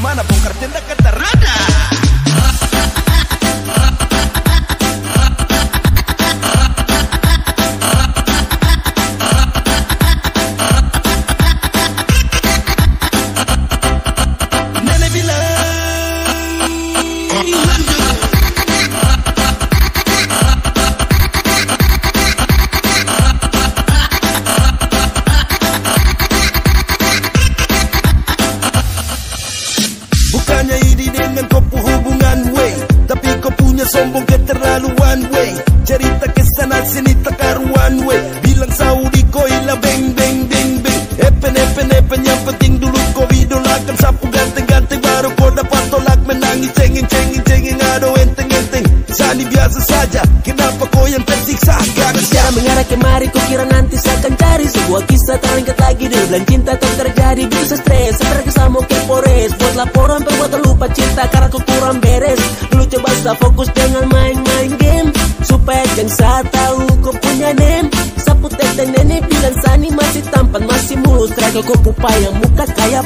Mana bongkar tindak keterada sombong keterlaluan way Cerita ke sana sini tak karuan way Bilang Saudi koi lah beng beng beng beng. Epen epen epen yang penting dulu kau idolakan. Sapu ganteng-ganteng baru kau dapat tolak. Menangis cengeng cengeng cengeng ado enteng enteng. Sani biasa saja kenapa kau yang tersiksa? Gak Secara mengarah kemari kau kira nanti saya akan cari Sebuah kisah terangkat lagi. Di bulan cinta tak terjadi Bisa stres. Seperti sama ke Polres Buat laporan perbuatan lupa cinta karena kau kurang beres. Coba saya fokus dengan main-main game. Supaya jangan saya tahu kau punya name. Sapu teteh nenek bilang Sani masih tampan masih mulus. Terakhir kau pupa yang muka kayak